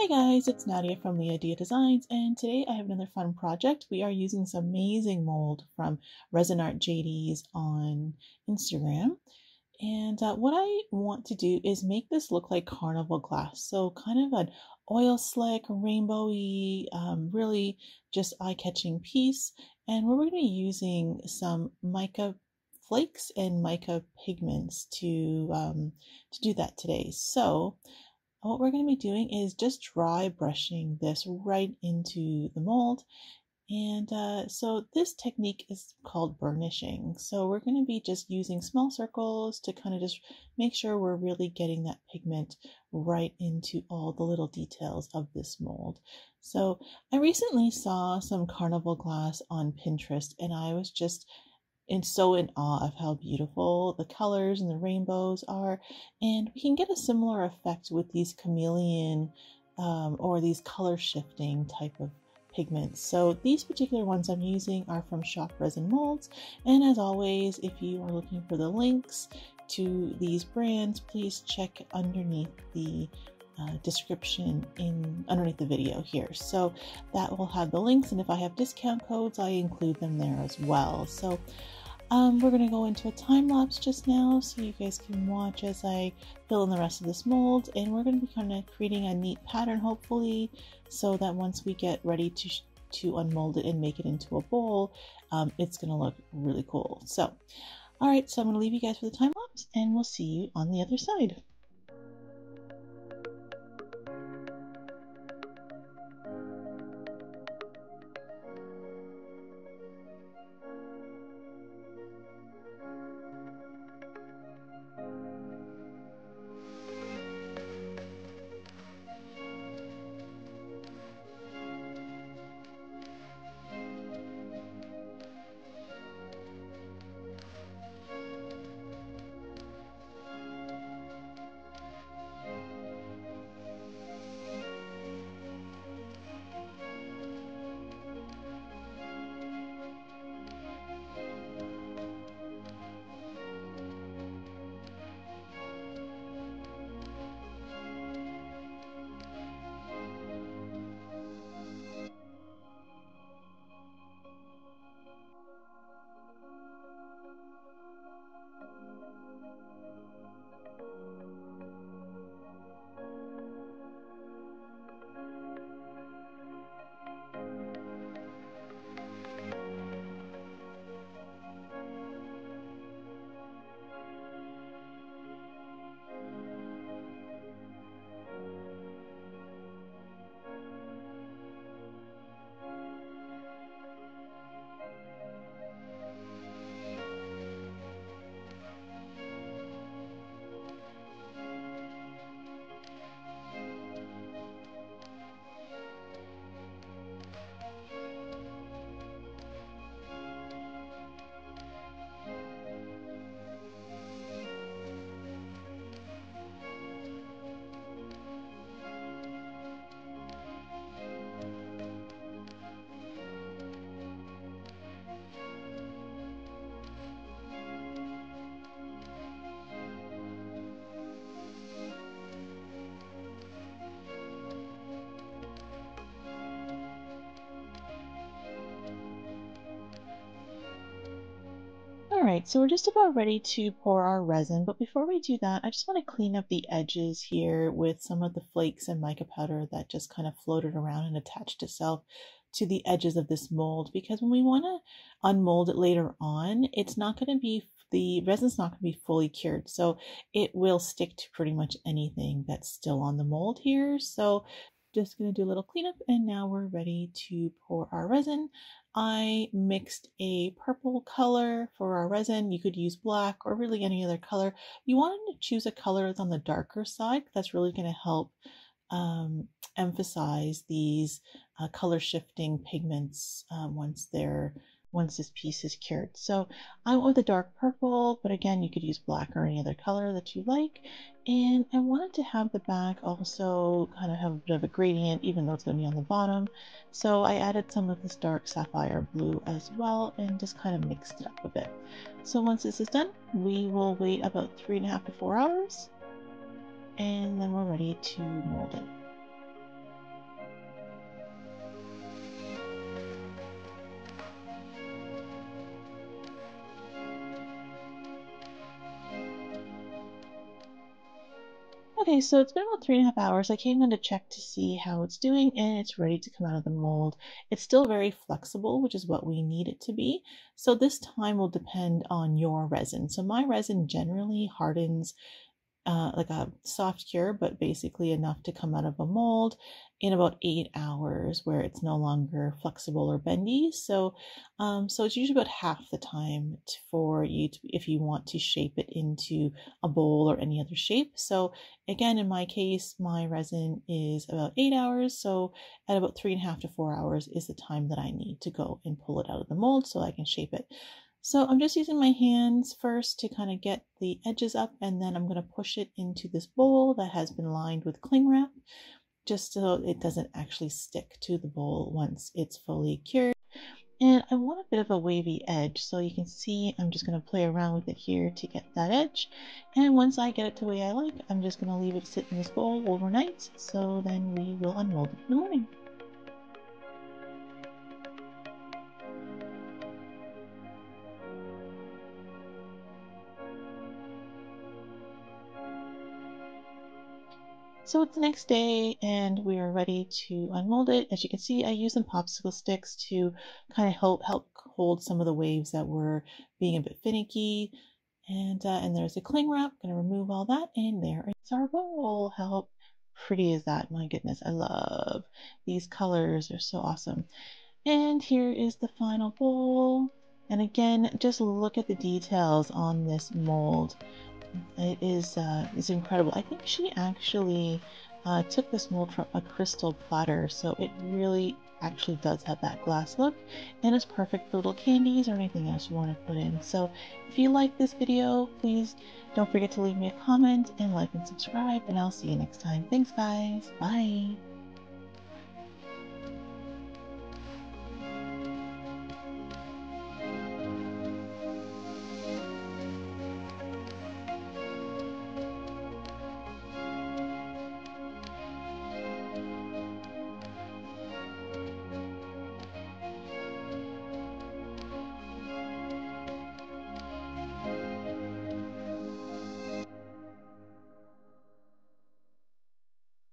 Hey guys, it's Nadia from LiaDia Designs, and today I have another fun project. We are using this amazing mold from Resin Art Jadeys on Instagram. And uh, what I want to do is make this look like carnival glass. So kind of an oil slick, rainbowy, um, really just eye-catching piece. And we're going to be using some mica flakes and mica pigments to, um, to do that today. So what we're going to be doing is just dry brushing this right into the mold. And uh, so this technique is called burnishing. So we're going to be just using small circles to kind of just make sure we're really getting that pigment right into all the little details of this mold. So I recently saw some carnival glass on Pinterest and I was just and so in awe of how beautiful the colors and the rainbows are. And we can get a similar effect with these chameleon um, or these color shifting type of pigments. So these particular ones I'm using are from Shop Resin Molds. And as always, if you are looking for the links to these brands, please check underneath the uh, description in underneath the video here. So that will have the links. And if I have discount codes, I include them there as well. So um, we're going to go into a time lapse just now so you guys can watch as I fill in the rest of this mold and we're going to be kind of creating a neat pattern hopefully so that once we get ready to to unmold it and make it into a bowl um, it's going to look really cool. So all right so I'm going to leave you guys for the time lapse and we'll see you on the other side Alright, so we're just about ready to pour our resin, but before we do that, I just want to clean up the edges here with some of the flakes and mica powder that just kind of floated around and attached itself to the edges of this mold because when we want to unmold it later on, it's not going to be, the resin's not going to be fully cured. So it will stick to pretty much anything that's still on the mold here. So just going to do a little cleanup and now we're ready to pour our resin. I mixed a purple color for our resin. You could use black or really any other color. You want to choose a color that's on the darker side. That's really going to help um, emphasize these uh, color shifting pigments um, once they're once this piece is cured. So I went with a dark purple, but again, you could use black or any other color that you like. And I wanted to have the back also kind of have a bit of a gradient, even though it's going to be on the bottom. So I added some of this dark sapphire blue as well and just kind of mixed it up a bit. So once this is done, we will wait about three and a half to four hours. And then we're ready to mold it. Okay, so it's been about three and a half hours. I came in to check to see how it's doing and it's ready to come out of the mold. It's still very flexible, which is what we need it to be. So this time will depend on your resin. So my resin generally hardens uh, like a soft cure, but basically enough to come out of a mold in about eight hours where it's no longer flexible or bendy. So, um, so it's usually about half the time for you to, if you want to shape it into a bowl or any other shape. So again, in my case, my resin is about eight hours. So at about three and a half to four hours is the time that I need to go and pull it out of the mold so I can shape it. So I'm just using my hands first to kind of get the edges up and then I'm going to push it into this bowl that has been lined with cling wrap just so it doesn't actually stick to the bowl once it's fully cured. And I want a bit of a wavy edge so you can see I'm just going to play around with it here to get that edge. And once I get it to the way I like, I'm just going to leave it sit in this bowl overnight so then we will unmold it in the morning. So it's the next day and we are ready to unmold it. As you can see, I use some popsicle sticks to kind of help help hold some of the waves that were being a bit finicky. And uh, and there's a cling wrap. Gonna remove all that, and there is our bowl. How pretty is that? My goodness, I love these colors. They're so awesome. And here is the final bowl. And again, just look at the details on this mold. It is uh, it's incredible. I think she actually uh, took this mold from a crystal platter, so it really actually does have that glass look and it's perfect for little candies or anything else you want to put in. So if you like this video, please don't forget to leave me a comment and like and subscribe and I'll see you next time. Thanks guys. Bye.